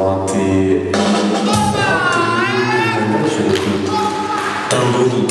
我爱的，我爱的，成都。